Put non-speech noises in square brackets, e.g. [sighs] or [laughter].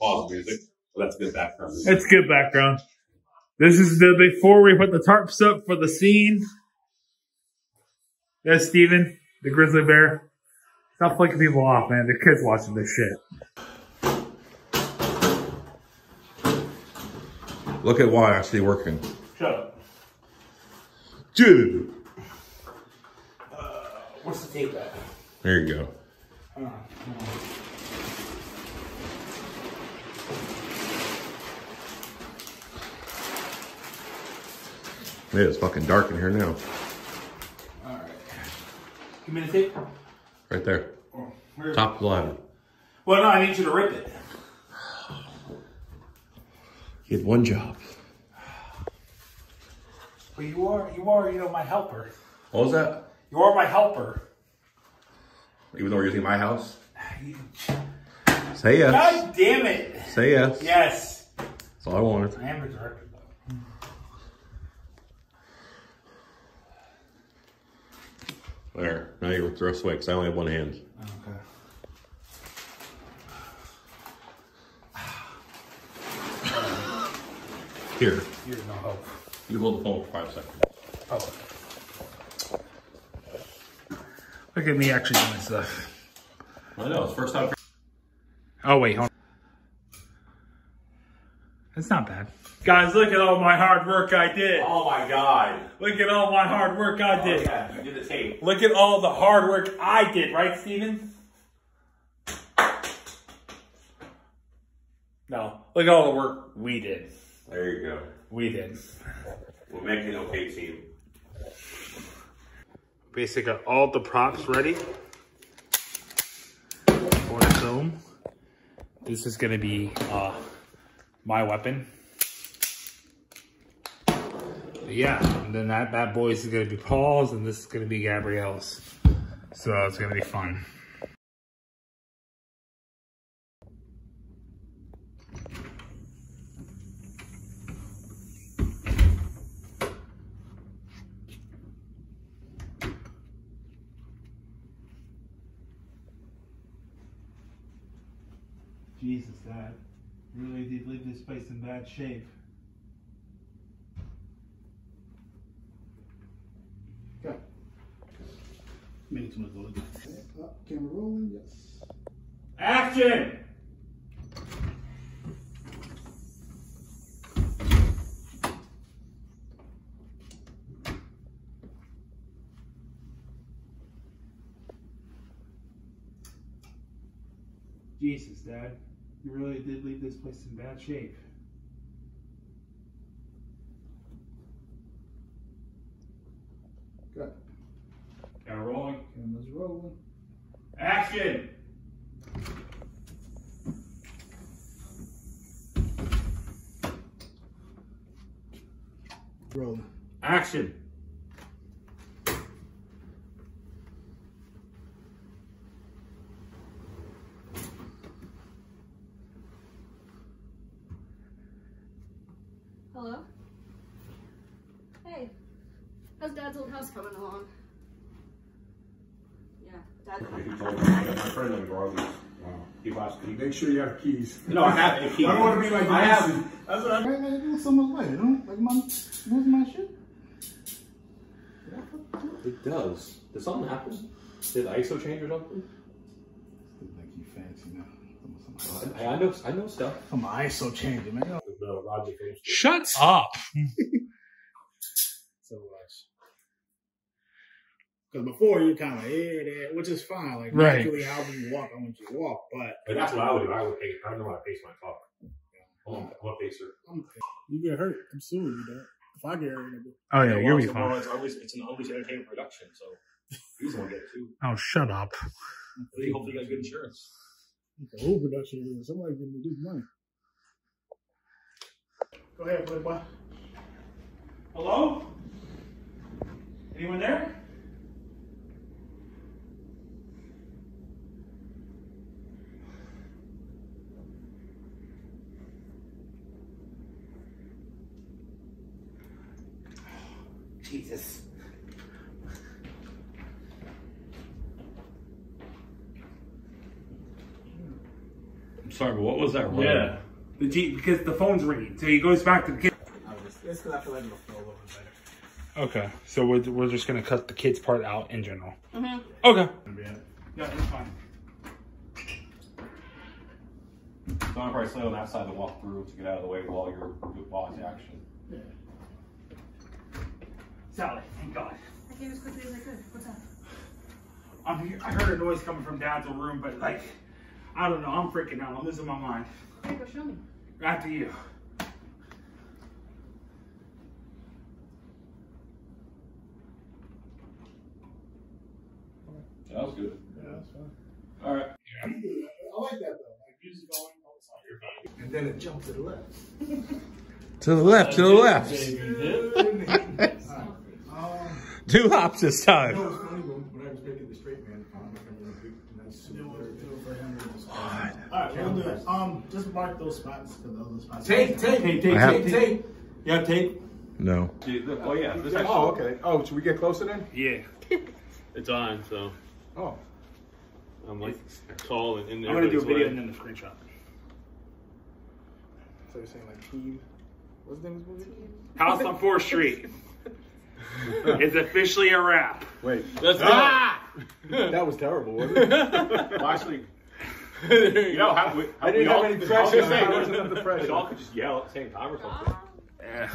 pause music. So that's good background. music. It's good background. This is the before we put the tarps up for the scene. There's Steven, the grizzly bear. Stop flicking people off, man. The kids watching this shit. Look at why actually working. Shut up. Dude. Uh, what's the tape at? There you go. Uh, uh. Man, it's fucking dark in here now. Alright. Give me the tape. Right there. Oh, where- Top of the ladder. Well, no, I need you to rip it. You had one job. But you are, you are, you know, my helper. What was that? You are my helper. Even though we're using my house? [sighs] Say yes. God damn it. Say yes. Yes. That's all I wanted. I am the director, though. Hmm. There. Now you're the rest away because I only have one hand. Okay. Here. You're no hope. You hold the phone for five seconds. Oh. Look at me actually doing stuff. I know. It's first time. Oh, wait, hold on. It's not bad. Guys, look at all my hard work I did. Oh my god. Look at all my hard work I did. Yeah, you did the tape. Look at all the hard work I did, right, Steven? No. Look at all the work we did. There you go. We did. We'll make an okay team. Basically got all the props ready for the film. This is gonna be uh, my weapon. Yeah, and then that bad boy is gonna be Paul's, and this is gonna be Gabrielle's. So it's gonna be fun. Jesus, Dad. You really did leave this place in bad shape. Okay. Minutes was good. Up, camera rolling, yes. Action! Jesus, Dad. You really did leave this place in bad shape. Good. Camera rolling. Camera's rolling. Action! Rolling. Action! Hello? Hey, how's Dad's old house coming along? Yeah, Dad. My friend in the Garvey. Uh, he lost. He Make sure you have keys. No, I have. If he, I don't want to be like I this. have. That's what I'm. I gotta do something like, you know? Like, my, lose my shit. It does. Did something happen? Did ISO change or something? Like you fancy now. I, I know. I know stuff. some ISO changing, man. Yo, The logic. Shut [laughs] up! So much. Because before you kind of like, yeah, that, which is fine. Like, Right. naturally, how you walk, I want you to walk. But But that's what I would do. I would pace. I don't know how to pace my talk. I'm a, I'm a pacer. I'm, you get hurt. I'm suing you, Dad. If I get hurt, Oh yeah, you'll be fine. It's always it's an always entertainment production, so he's gonna get it too. Oh, shut up. He hopefully got good insurance. the whole production is somebody give me good money. Go ahead, boy. Hello? Anyone there? Jesus. I'm sorry, but what was that? Run? Yeah. The G because the phone's ringing, so he goes back to the kid. It's because I feel like it'll flow a little bit better. Okay, so we're, we're just gonna cut the kids part out in general. Mm-hmm. Okay. Yeah, that's fine. So I'm probably stay on that side and walk through to get out of the way while you're while it's action. Sally, thank God. I came as quickly as I could. What's up? I'm here. I heard a noise coming from Dad's room, but like, I don't know. I'm freaking out. I'm losing my mind. Hey, go show me. After you. That was good. Yeah, that's fine. All right. I like that though. Like music going, all the time. And then it jumped to the left. [laughs] To the left. To the left. Um, [laughs] Two hops this time. it was funny when, when I was making the straight man, I found like a really big, nice super. Alright, we'll do it. Um, just mark those spots for the other spots. Tape, tape, tape, tape, have- tape, tape. You have tape? No. Oh yeah. This actually, Oh, okay. Oh, should we get closer then? Yeah. [laughs] It's on, so Oh. I'm like tall and in there. I'm gonna do a video way. and then the screenshot. So you're saying like Heave? What's the name of this movie? House on 4th Street. [laughs] it's officially a wrap. Wait. Let's go. Ah! That was terrible, wasn't it? [laughs] well, actually, [laughs] you know how we, I didn't we have all, any I was pressure. gonna say, I wasn't under we pressure. all could just yell at the same time or something. Um, yeah.